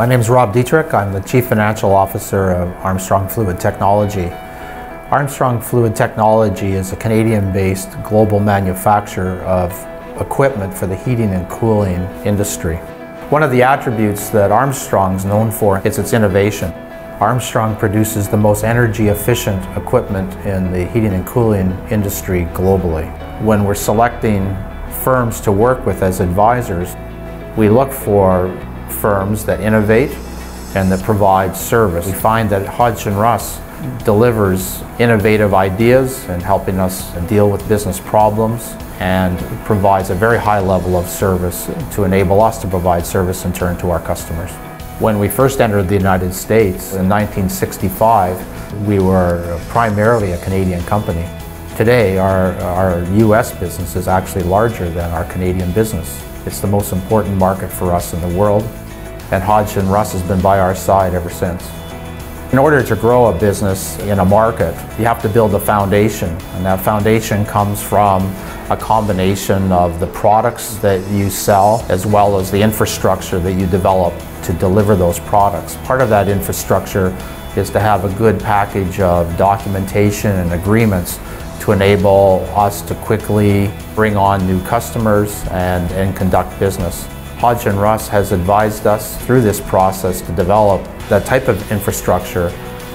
My name is Rob Dietrich. I'm the Chief Financial Officer of Armstrong Fluid Technology. Armstrong Fluid Technology is a Canadian-based global manufacturer of equipment for the heating and cooling industry. One of the attributes that Armstrong is known for is its innovation. Armstrong produces the most energy efficient equipment in the heating and cooling industry globally. When we're selecting firms to work with as advisors, we look for firms that innovate and that provide service. We find that Hodgson Russ delivers innovative ideas and helping us deal with business problems and provides a very high level of service to enable us to provide service in turn to our customers. When we first entered the United States in 1965, we were primarily a Canadian company. Today, our, our U.S. business is actually larger than our Canadian business. It's the most important market for us in the world, and Hodgson Russ has been by our side ever since. In order to grow a business in a market, you have to build a foundation, and that foundation comes from a combination of the products that you sell as well as the infrastructure that you develop to deliver those products. Part of that infrastructure is to have a good package of documentation and agreements to enable us to quickly bring on new customers and, and conduct business. Hodgson Russ has advised us through this process to develop the type of infrastructure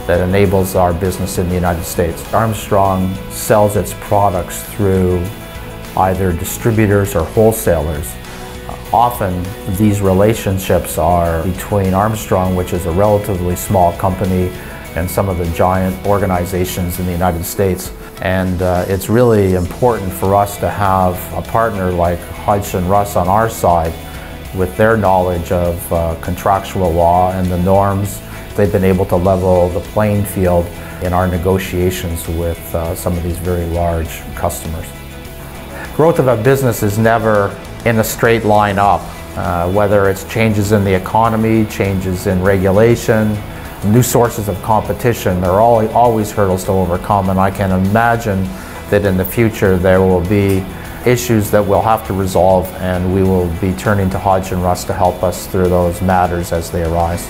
that enables our business in the United States. Armstrong sells its products through either distributors or wholesalers. Often these relationships are between Armstrong, which is a relatively small company, and some of the giant organizations in the United States. And uh, it's really important for us to have a partner like Hodgson Russ on our side with their knowledge of uh, contractual law and the norms, they've been able to level the playing field in our negotiations with uh, some of these very large customers. Growth of a business is never in a straight line up, uh, whether it's changes in the economy, changes in regulation, new sources of competition, there are always hurdles to overcome and I can imagine that in the future there will be issues that we'll have to resolve and we will be turning to Hodgson Russ to help us through those matters as they arise.